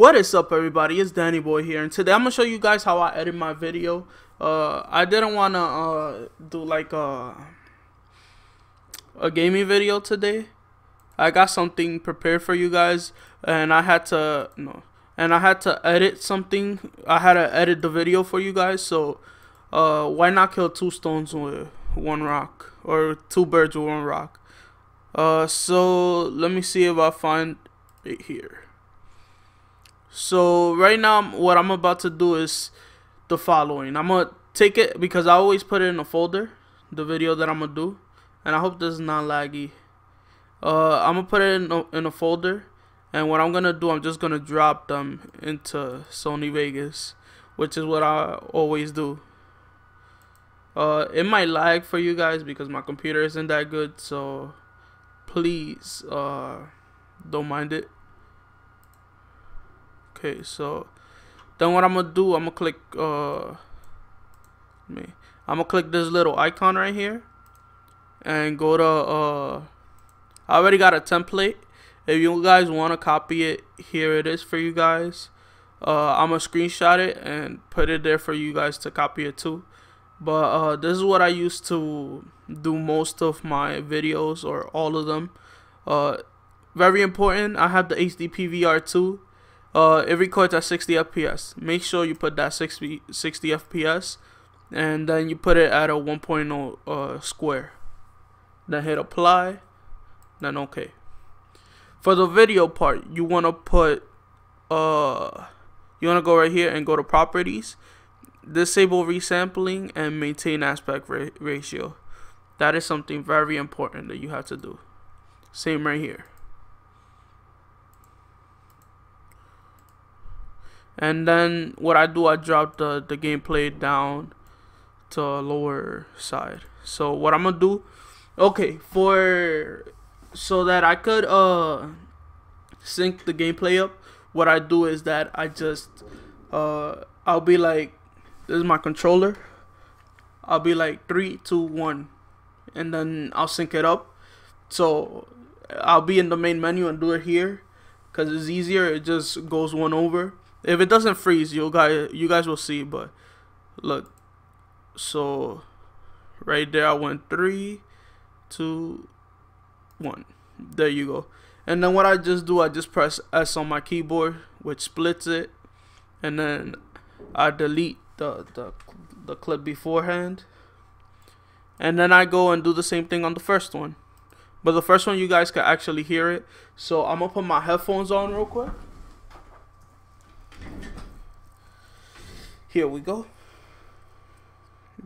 What is up everybody, it's Danny Boy here and today I'm to show you guys how I edit my video. Uh, I didn't want to uh, do like a, a gaming video today. I got something prepared for you guys and I had to, no, and I had to edit something. I had to edit the video for you guys so uh, why not kill two stones with one rock or two birds with one rock. Uh, so let me see if I find it here. So right now, what I'm about to do is the following. I'm gonna take it because I always put it in a folder, the video that I'm gonna do, and I hope this is not laggy. Uh, I'm gonna put it in a, in a folder, and what I'm gonna do, I'm just gonna drop them into Sony Vegas, which is what I always do. Uh, it might lag for you guys because my computer isn't that good, so please, uh, don't mind it. Okay, so then what I'm gonna do, I'm gonna click uh me. I'm gonna click this little icon right here and go to uh I already got a template. If you guys wanna copy it, here it is for you guys. Uh I'm gonna screenshot it and put it there for you guys to copy it too. But uh this is what I used to do most of my videos or all of them. Uh very important, I have the HD PVR2 uh, it records at 60 FPS. Make sure you put that 60, 60 FPS and then you put it at a 1.0 uh, square. Then hit apply, then okay. For the video part, you want to put, uh, you want to go right here and go to properties, disable resampling and maintain aspect ra ratio. That is something very important that you have to do. Same right here. And then what I do I drop the the gameplay down to lower side. So what I'm gonna do okay for so that I could uh sync the gameplay up what I do is that I just uh I'll be like this is my controller. I'll be like three two one and then I'll sync it up. So I'll be in the main menu and do it here because it's easier. It just goes one over if it doesn't freeze, you guys you guys will see. But look, so right there, I went three, two, one. There you go. And then what I just do, I just press S on my keyboard, which splits it, and then I delete the the the clip beforehand. And then I go and do the same thing on the first one. But the first one you guys can actually hear it. So I'm gonna put my headphones on real quick. Here we go.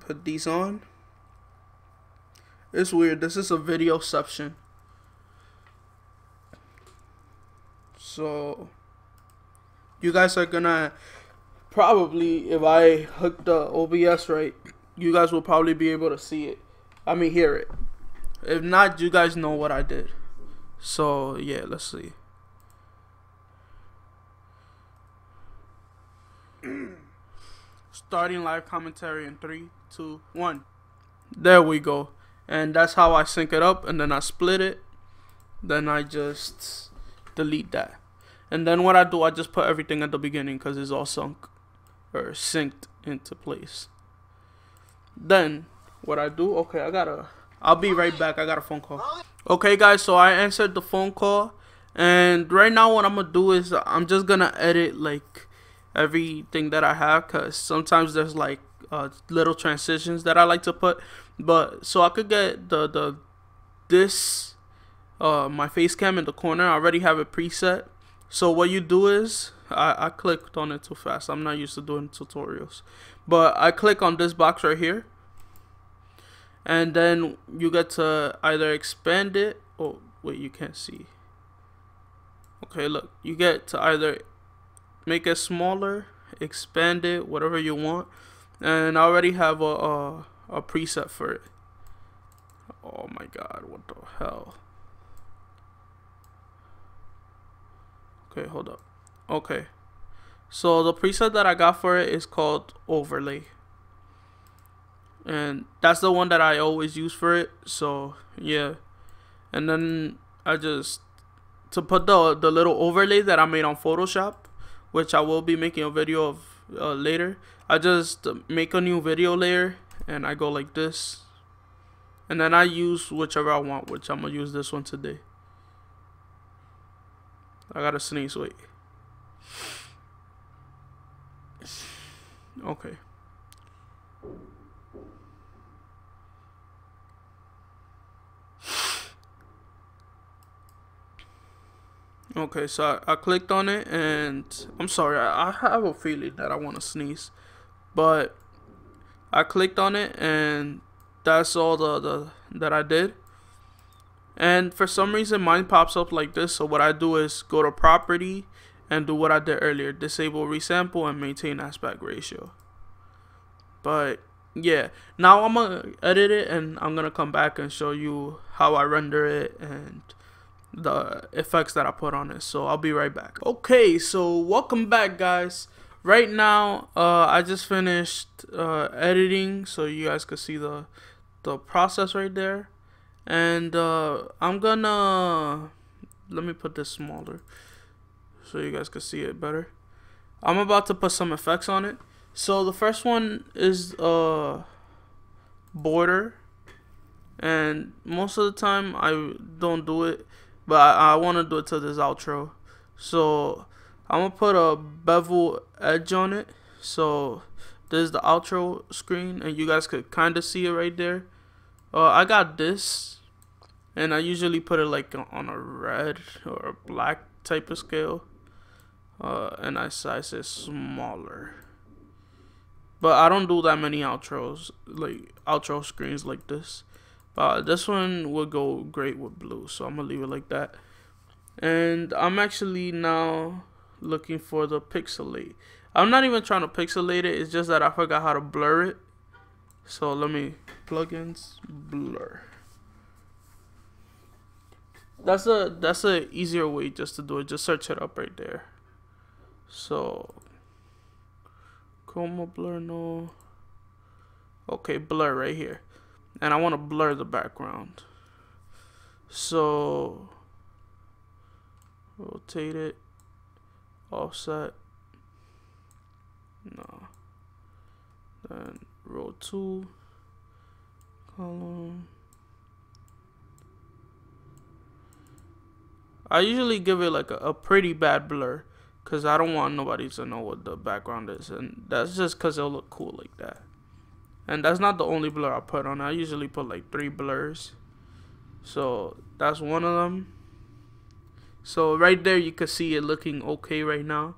Put these on. It's weird. This is a video section. So you guys are gonna probably if I hook the OBS right, you guys will probably be able to see it. I mean hear it. If not, you guys know what I did. So yeah, let's see. starting live commentary in three, two, one. There we go. And that's how I sync it up and then I split it. Then I just delete that. And then what I do, I just put everything at the beginning because it's all sunk or synced into place. Then what I do, okay, I gotta, I'll be right back. I got a phone call. Okay, guys, so I answered the phone call. And right now what I'm gonna do is I'm just gonna edit like everything that I have because sometimes there's like uh, little transitions that I like to put. But so I could get the the this uh, my face cam in the corner. I already have it preset. So what you do is I, I clicked on it too fast. I'm not used to doing tutorials. But I click on this box right here. And then you get to either expand it. Oh, wait, you can't see. Okay, look. You get to either make it smaller, expand it, whatever you want. And I already have a, a, a preset for it. Oh my god, what the hell? Okay, hold up. Okay. So the preset that I got for it is called overlay. And that's the one that I always use for it. So yeah. And then I just to put the the little overlay that I made on Photoshop, which I will be making a video of uh, later. I just make a new video layer and I go like this. And then I use whichever I want, which I'm to use this one today. I got to sneeze, wait. Okay. Okay, so I, I, clicked on it and I'm sorry, I, I have a feeling that I want to sneeze. But I clicked on it and that's all the, the that I did. And for some reason mine pops up like this. So what I do is go to property and do what I did earlier. Disable resample and maintain aspect ratio. But yeah, now I'm gonna edit it and I'm gonna come back and show you how I render it and the effects that I put on it. So I'll be right back. Okay, so welcome back guys. Right now, uh, I just finished uh, editing so you guys can see the the process right there. And uh, I'm gonna let me put this smaller so you guys can see it better. I'm about to put some effects on it. So the first one is uh border and most of the time I don't do it but I, I want to do it to this outro. So I'm gonna put a bevel edge on it. So this is the outro screen, and you guys could kind of see it right there. Uh, I got this, and I usually put it like on a red or a black type of scale. Uh, and I size it smaller. But I don't do that many outros, like outro screens like this. Uh, this one would go great with blue, so I'm gonna leave it like that. And I'm actually now looking for the pixelate. I'm not even trying to pixelate it, it's just that I forgot how to blur it. So let me plugins blur. That's a that's a easier way just to do it. Just search it up right there. So chroma blur no. Okay, blur right here and I want to blur the background. So rotate it offset. No. Then row 2 column. I usually give it like a, a pretty bad blur because I don't want nobody to know what the background is and that's just because it'll look cool like that and that's not the only blur I put on. I usually put like three blurs. So that's one of them. So right there you can see it looking okay right now.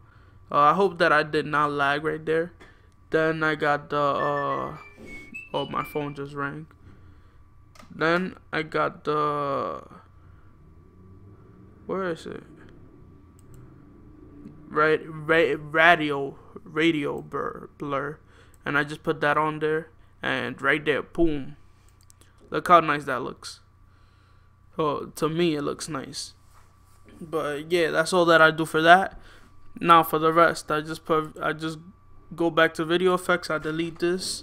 Uh, I hope that I did not lag right there. Then I got the, uh, oh my phone just rang. Then I got the, where is it? Right, ra radio, radio blur, blur. And I just put that on there and right there, boom. Look how nice that looks. Oh, to me, it looks nice. But yeah, that's all that I do for that. Now for the rest, I just put, I just go back to video effects. I delete this,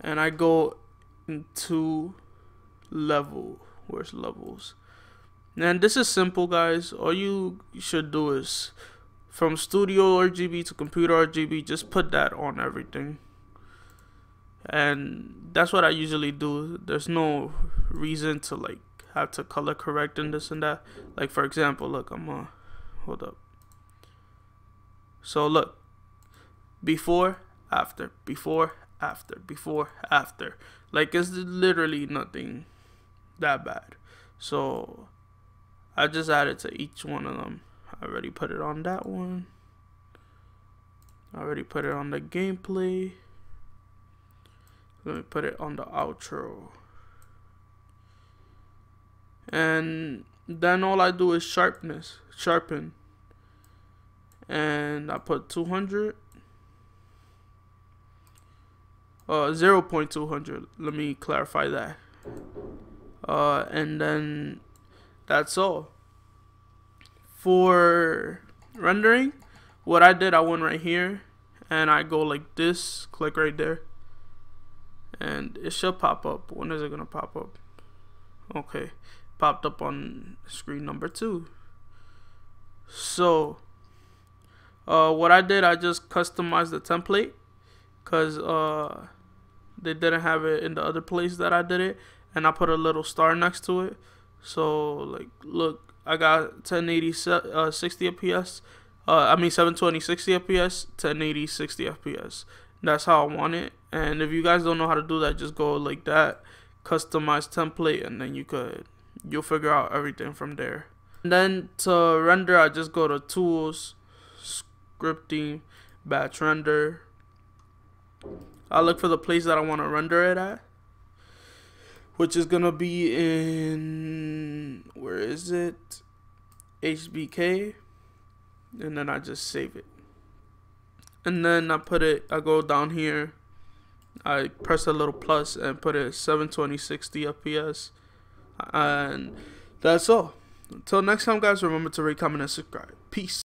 and I go into level. Where's levels? And this is simple, guys. All you should do is from studio RGB to computer RGB, just put that on everything and that's what I usually do. There's no reason to like have to color correct and this and that. Like for example, look, I'm gonna hold up. So look, before, after, before, after, before, after. Like it's literally nothing that bad. So I just added to each one of them. I already put it on that one. I already put it on the gameplay. Let me put it on the outro. And then all I do is sharpness, sharpen. And I put 200. Uh, 0 0.200. Let me clarify that. Uh, and then that's all. For rendering, what I did, I went right here and I go like this, click right there and it should pop up when is it gonna pop up okay popped up on screen number two so Uh, what I did, I just customized the template because uh, they didn't have it in the other place that I did it, and I put a little star next to it. So like, look, I got 1080 uh, 60 FPS. Uh, I mean 720 60 FPS, 1080 60 FPS. That's how I want it. And if you guys don't know how to do that, just go like that, customize template, and then you could you'll figure out everything from there. And then to render, I just go to tools, scripting, batch render. I look for the place that I want to render it at, which is gonna be in where is it? HBK, and then I just save it. And then I put it. I go down here. I press a little plus and put it 720 60 FPS, and that's all. Until next time, guys. Remember to rate, comment, and subscribe. Peace.